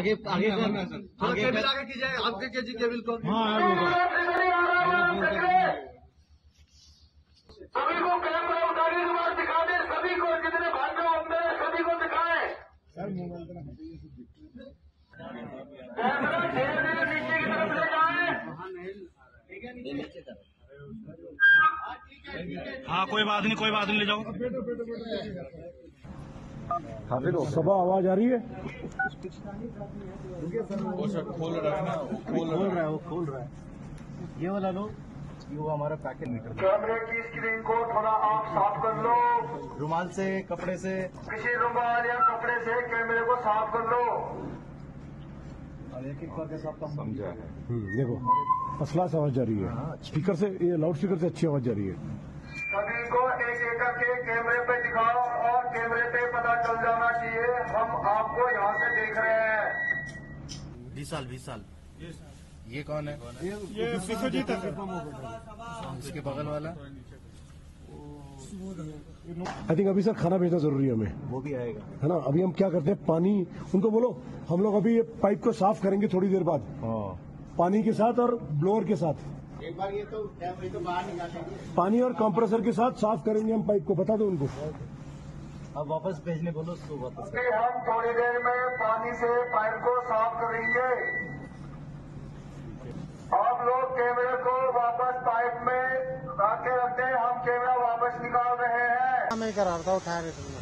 आगे आगे कर। आगे केबिल कर। आगे कीजिए। आपके के। जी केबिल को सभी को कैमरा उठाने के बाद दिखा दे। सभी को जितने भाई लोग अंदर है सभी को दिखाएँ कैमरा धीरे धीरे नीचे की तरफ़ ले जाए। हाँ कोई बात नहीं कोई बात नहीं ले जाओ। सभा आवाज़ आ रही है? खोल रहा है वो खोल रहा है। ये वाला लो ये वो हमारा पैकेट मीटर। कैमरे की स्क्रीन को थोड़ा आप साफ़ कर लो। रुमाल से कपड़े से। किसी रुमाल या कपड़े से कैमरे को साफ़ कर लो। और एक एक करके सब समझा है। हम्म, देखो असला से आवाज़ जा रही है। स्पीकर से ये लाउड स्पीकर से अच्छी आवाज़ जा रही है। सभी को एक एक करके कैमरे पे दिखाओ और कैमरे पे पता चल जाना चाहिए हम आपको यहाँ से देख रहे हैं। बीस साल बीस साल। ये कौन है? ये विश्वजीत इसके बगल वाला? आई थिंक अभी सर खाना भेजना ज़रूरी है हमें। वो भी आएगा। है ना? अभी हम क्या करते हैं? पानी उनको बोलो हम लोग अभी ये पाइप को साफ़ करेंगे थोड़ी देर बाद। हाँ। पानी के साथ और ब्लोअर के साथ। एक बार ये तो तो बाहर निकालेंगे पानी और कंप्रेसर के साथ साफ़ करेंगे हम पाइप को बता दो उनको। अब वापस भेजने बोलो उसको वापस हम थोड़ी देर में पानी से पाइप को साफ़ करेंगे। आप लोग कैमरे को वापस पाइप में आके रखते हैं हम कैमरा वापस निकाल रहे हैं। मैं करा रहा था उठा रहे तुमने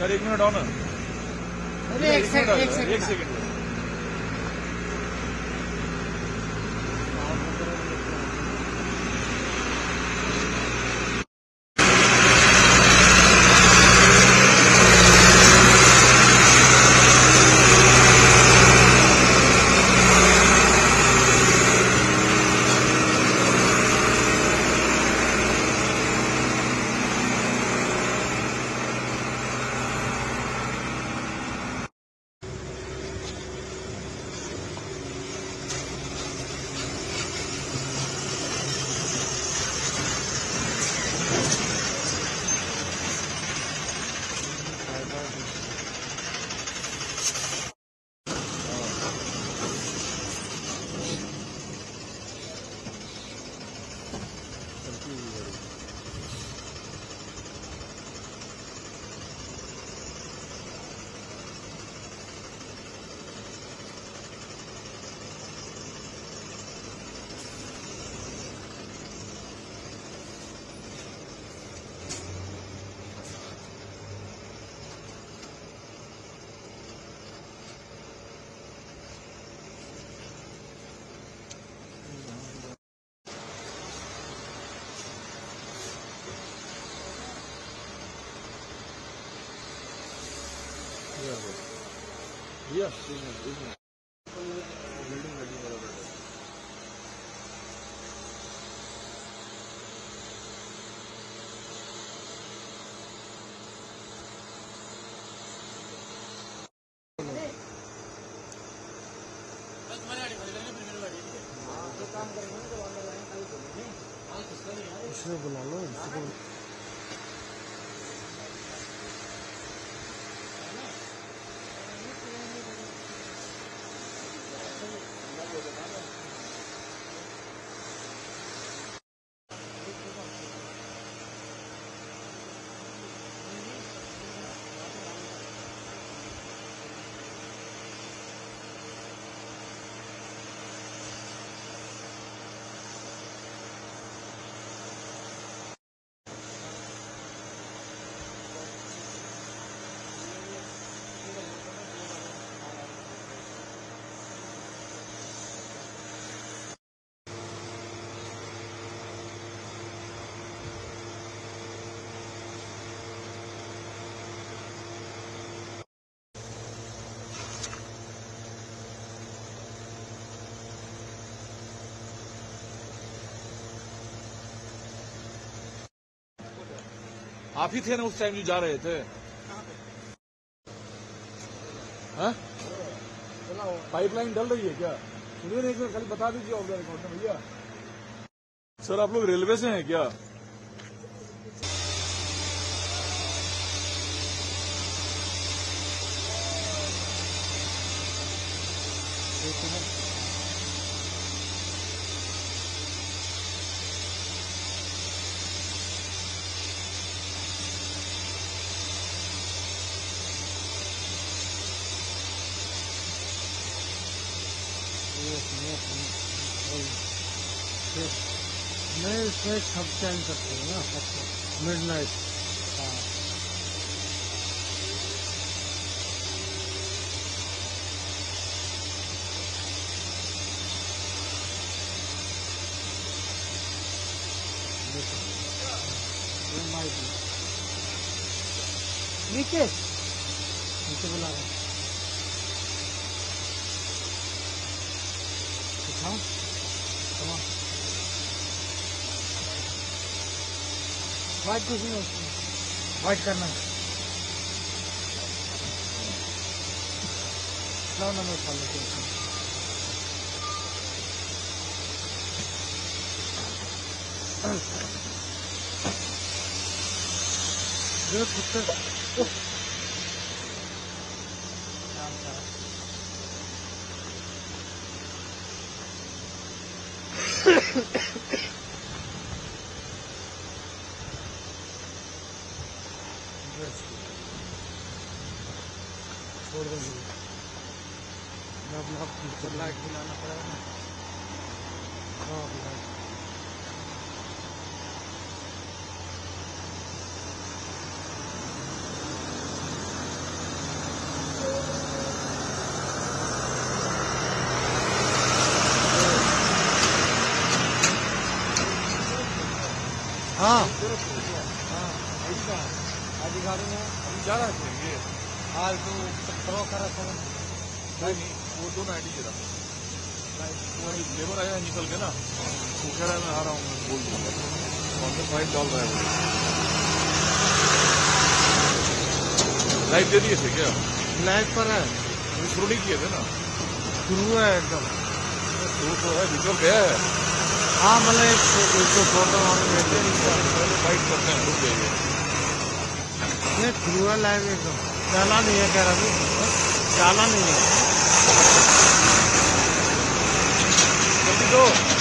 यार एक मिनट ऑनर एक सेकंड एक सेकंड एक सेकंड भैया एक मिनट एक मिनट बिल्डिंग बिल्डिंग वाला बैठा है। इसमें बुला लो इसको आप ही थे ना उस टाइम जो जा रहे थे? हाँ? पाइपलाइन डल रही है क्या? सुनिए ना एक बार खाली बता दीजिए ऑफ़ द रिकॉर्ड में भैया। सर आप लोग रेलवे से हैं क्या? मैं इसमें सब चैन सकते हैं ना मिड नाइट नीचे नीचे बुला रहे हैं। दिखाओ Come on. व्हाइट कुछ नहीं है उसमें व्हाइट करना है नौ नंबर फॉलो करते जो कुत्ते छोड़ ने अभी जा रहा है ये आज तो थ्रो करा था नहीं नहीं वो दोनों आईडी जरा वो लेबर आया है निकल के ना। वो कह रहा है मैं आ रहा हूँ बोल दूँगा। अंदर फ़ाइल डाल रहा है। लाइट दे दिए थे क्या? लाइट पर है। शुरू नहीं किए थे ना? शुरू है एकदम। शुरू तो है विजुअल गया है। हाँ मतलब एक फ़ोटो हम लेते हैं। फाइट करते हैं रुक जाइए ये है लाइव एकदम चाला नहीं है कह रहा भी चाला नहीं है। दो।